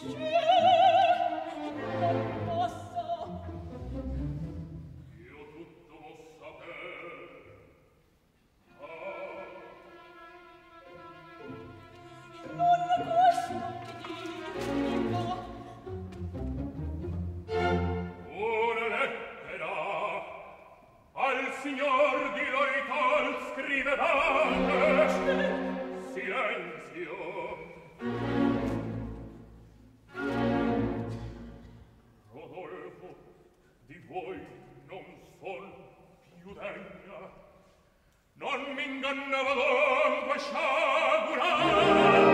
Just tuoi non son più degna. Non m'ingannava dunque sciagurata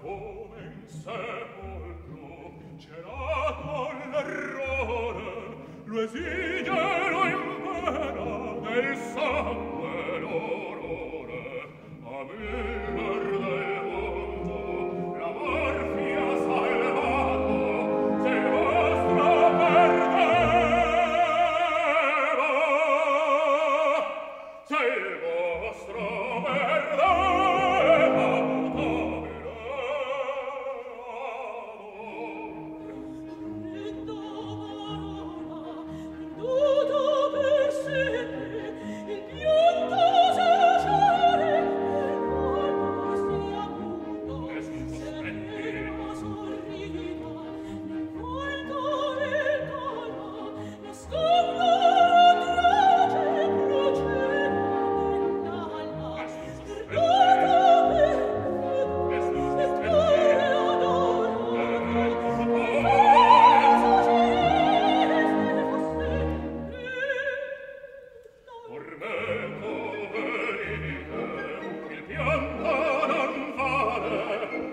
come in sepolcro cerato l'errore lo esige lo impera del sangue l'orrore. A me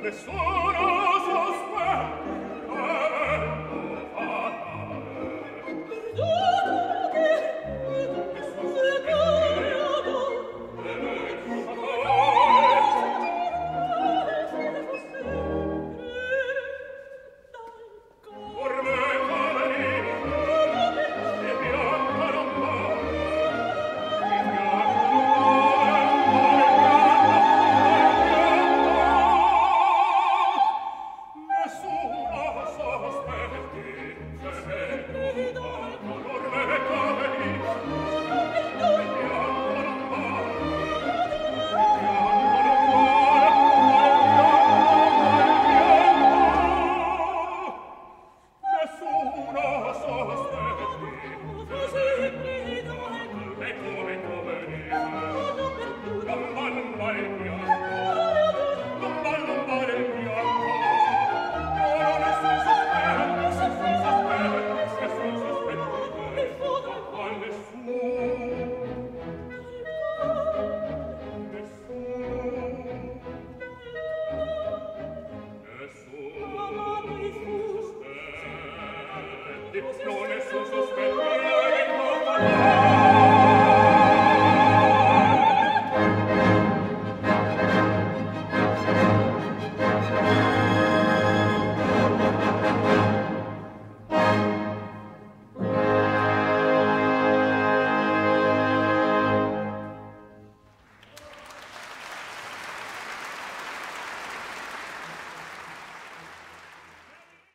nessuno